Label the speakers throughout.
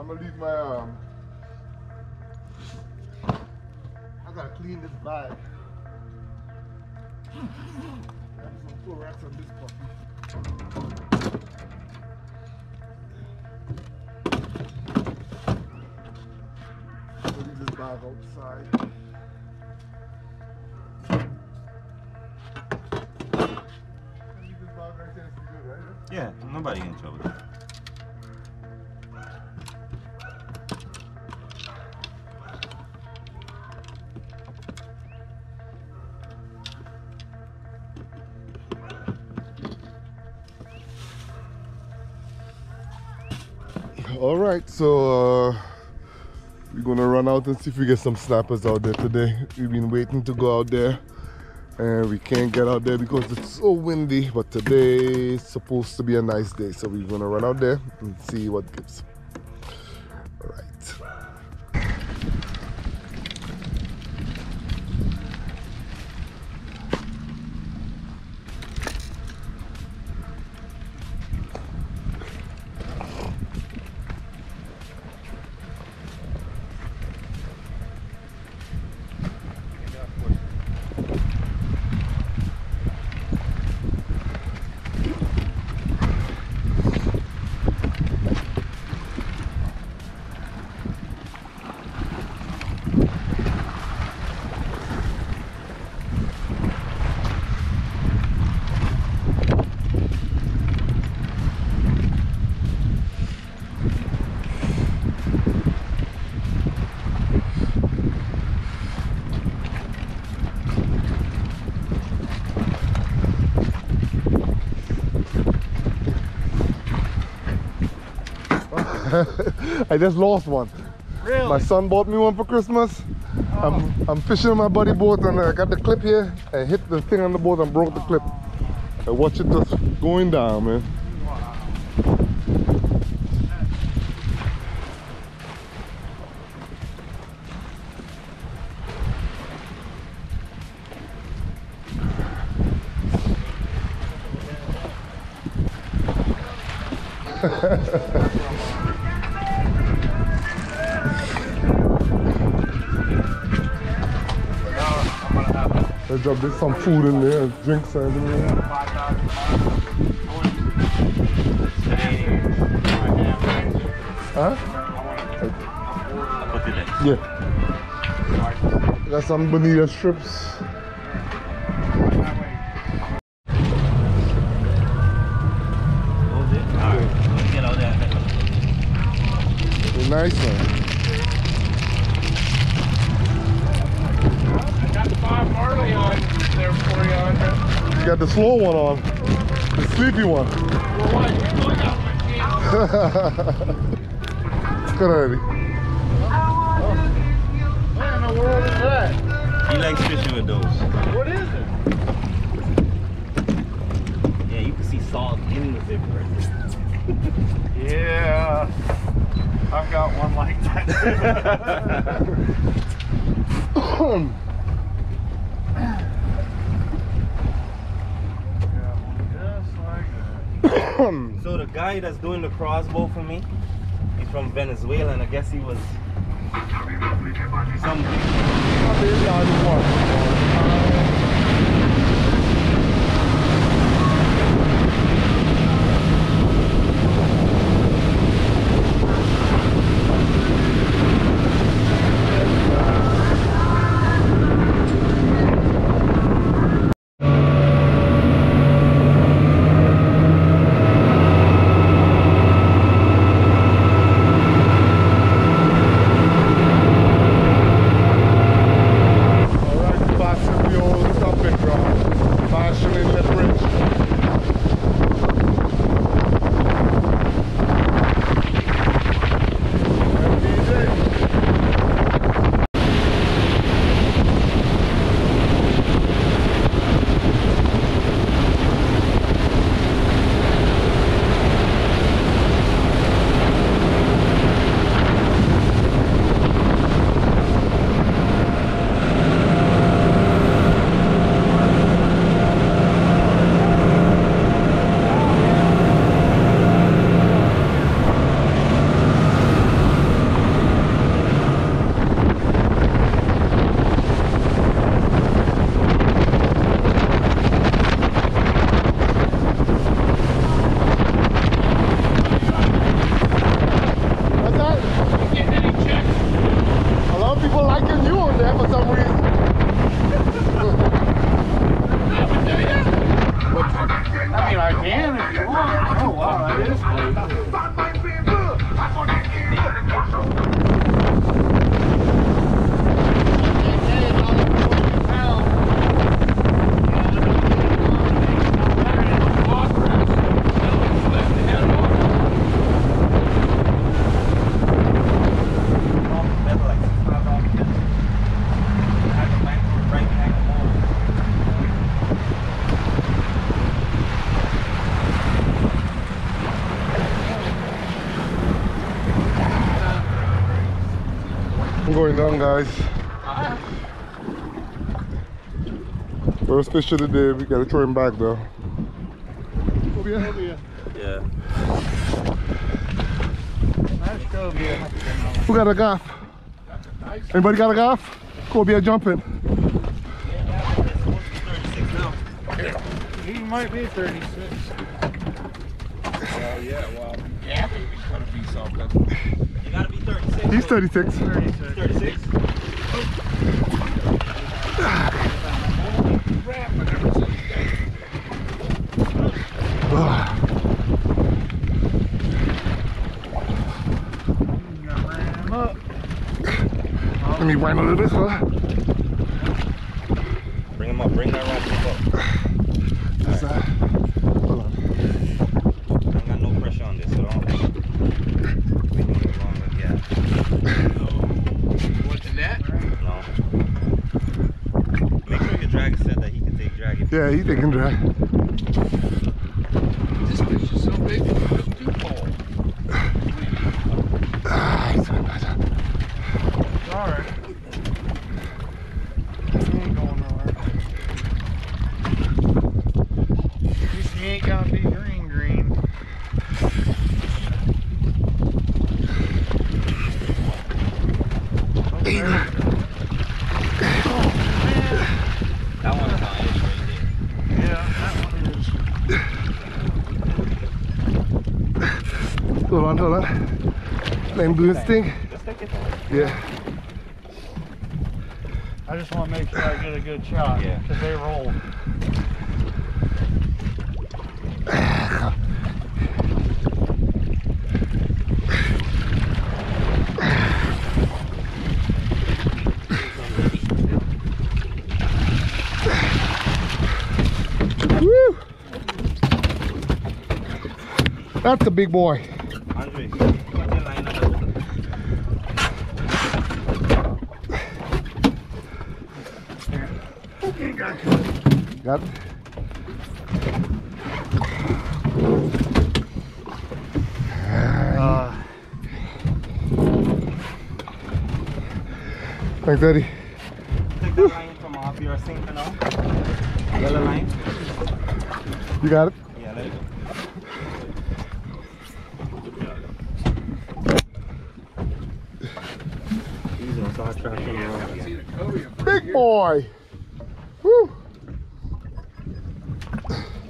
Speaker 1: I'm gonna leave my um. I gotta clean this bag. Have some Clorox on this puppy. Leave this bag outside.
Speaker 2: Yeah, nobody in trouble.
Speaker 1: All right, so uh, we're gonna run out and see if we get some snappers out there today. We've been waiting to go out there, and we can't get out there because it's so windy. But today is supposed to be a nice day, so we're gonna run out there and see what gives. I just lost one.
Speaker 2: Really?
Speaker 1: My son bought me one for Christmas. Oh. I'm, I'm fishing on my buddy boat and I got the clip here. I hit the thing on the boat and broke the clip. I watch it just going down, man. drop there's some food in there, drinks and everything. Huh?
Speaker 2: Put it in.
Speaker 1: Yeah. Got some bonita strips.
Speaker 2: Hold it.
Speaker 3: Got
Speaker 1: the slow one on. The sleepy one.
Speaker 3: Well, what? You look out my team.
Speaker 1: It's good already.
Speaker 3: What in the world is that?
Speaker 2: He likes fishing with those.
Speaker 3: What is it?
Speaker 2: Yeah, you can see salt in the zipper.
Speaker 3: Yeah. I've got one like that. Just like that.
Speaker 2: So the guy that's doing the crossbow for me, he's from Venezuela, and I guess he was some.
Speaker 1: Going down, guys. First fish of the day. We gotta throw him back though.
Speaker 3: Cobia.
Speaker 2: Yeah.
Speaker 3: Oh, nice cobia.
Speaker 1: Who got a gaff? Anybody got a gaff? Cobia jumping.
Speaker 3: He might be 36.
Speaker 4: Oh yeah, well, yeah, he's gonna be something.
Speaker 2: You 36.
Speaker 1: He's 36.
Speaker 3: 36.
Speaker 2: 36.
Speaker 3: Ran.
Speaker 1: Let me wind a little bit, huh?
Speaker 2: Bring him up. Bring that rod up.
Speaker 1: Just, uh, hold on.
Speaker 2: I ain't got no pressure on this, so don't. We doing it wrong again.
Speaker 4: What's in that?
Speaker 2: No. Make sure your drag is set that he can take drag. If
Speaker 1: Yeah, he taking drag.
Speaker 4: This fish is so big, it's too tall.
Speaker 1: Ah, he's going back down.
Speaker 3: Alright. He ain't going nowhere. At least he ain't gonna be green green. Okay.
Speaker 2: that one's not it right there.
Speaker 3: Yeah, that one is.
Speaker 1: Hold on, hold on. Let him do his thing.
Speaker 2: Just take it down.
Speaker 1: Yeah.
Speaker 3: I just want to make sure I get a good shot.
Speaker 2: Yeah.
Speaker 3: Because they roll.
Speaker 1: Woo! That's a big boy.
Speaker 2: Andre, put your line up.
Speaker 1: Got it.
Speaker 3: Uh,
Speaker 1: Thanks, Eddie.
Speaker 2: Take that line from off your sink now. Yellow line.
Speaker 1: You got it?
Speaker 2: Yeah, let it go. He's gonna start tracking around again.
Speaker 4: Seen a cobia.
Speaker 1: Big boy. Woo!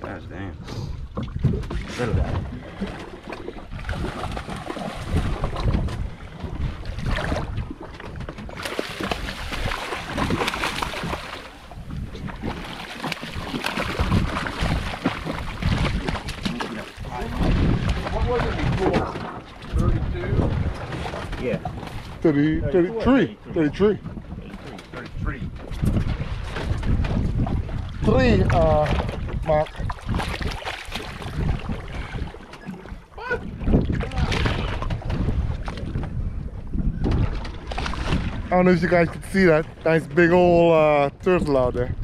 Speaker 2: Gosh damn. Settle that.
Speaker 4: What was it before? 32?
Speaker 2: Yeah.
Speaker 1: 30, 33. 33.
Speaker 4: 33.
Speaker 1: Three, uh, Mark. I don't know if you guys can see that nice big old uh, turtle out there.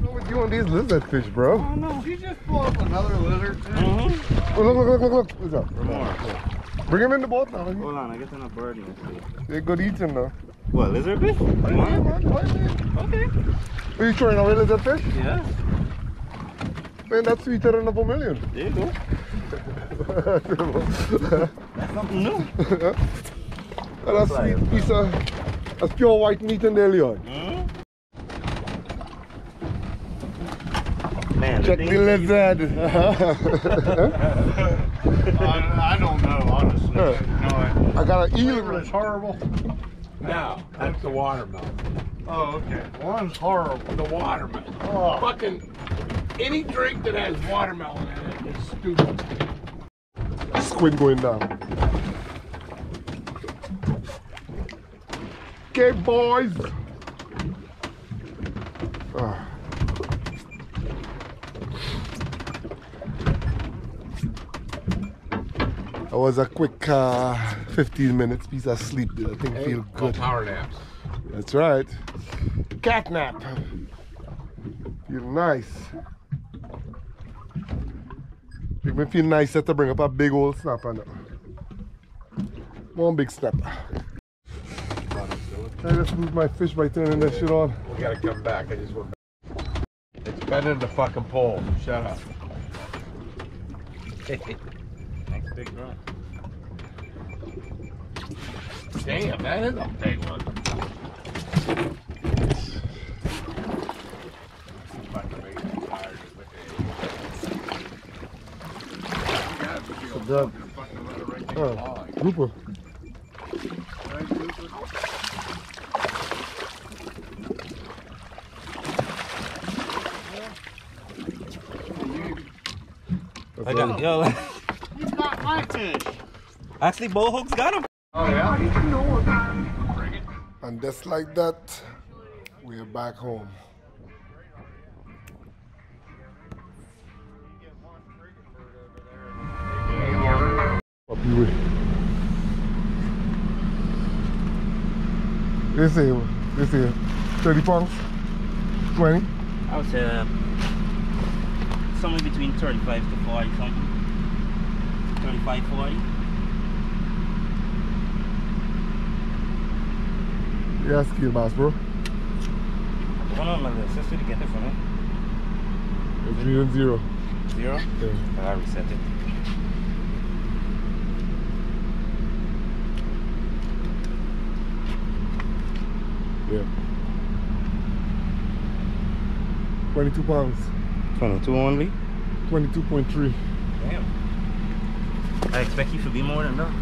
Speaker 1: What with you on these lizard fish, bro?
Speaker 3: oh no, he just pulled up another lizard. too.
Speaker 2: Mm-hmm.
Speaker 1: Oh, look, look, look, look, look. What's up?
Speaker 2: More.
Speaker 1: Bring him in the boat now.
Speaker 2: Hold on, I guess I'm a birdie. Let's see.
Speaker 1: They're good eating though.
Speaker 2: What, lizard fish? Come on.
Speaker 1: man, why, man?
Speaker 2: Okay.
Speaker 1: Are you throwing away lizard fish?
Speaker 2: Yeah.
Speaker 1: Man, that's sweeter than a vermilion.
Speaker 2: There you go. That's something new.
Speaker 1: that's sweet piece of that's pure white meat in there, Leon.
Speaker 2: Mm. Man,
Speaker 1: Check
Speaker 2: the
Speaker 1: the
Speaker 2: thing is,
Speaker 1: lizard.
Speaker 3: I, I don't know, honestly. No, I,
Speaker 1: I got an
Speaker 3: flavor
Speaker 1: eel.
Speaker 3: is horrible.
Speaker 4: No, that's the watermelon.
Speaker 3: Oh, okay. One's horrible.
Speaker 4: The watermelon.
Speaker 3: Oh.
Speaker 4: Fucking any drink that has watermelon in it is stupid.
Speaker 1: Squid going down. Okay, boys. That was a quick uh, 15 minutes piece of sleep. Did I think feel good?
Speaker 4: power naps.
Speaker 1: That's right. Catnap. Feel nice. Make me feel nice to bring up a big old snapper now. One big snapper. I just lose my fish by turning that shit on.
Speaker 3: We gotta come back. I just went back. It's bending the fucking pole. Shut up.
Speaker 2: Next big run.
Speaker 4: Damn, that is a big one.
Speaker 1: That, oh, grouper.
Speaker 2: I got
Speaker 1: all.
Speaker 2: yo.
Speaker 4: He's got my fish.
Speaker 2: Actually, Bohook's got him.
Speaker 3: Oh yeah.
Speaker 1: And just like that, we're back home. Up you this They say, they 30 pounds, 20.
Speaker 2: I would say uh, somewhere between 35 to 40 something. 35, 40.
Speaker 1: Yeah, skill bass, bro.
Speaker 2: One on my list. Let's to get it from him.
Speaker 1: It's three and zero.
Speaker 2: Zero?
Speaker 1: Yeah.
Speaker 2: I reset it.
Speaker 1: Yeah. 22 pounds,
Speaker 2: 22 only?
Speaker 1: 22.3.
Speaker 2: Damn. I expect you to be more than that.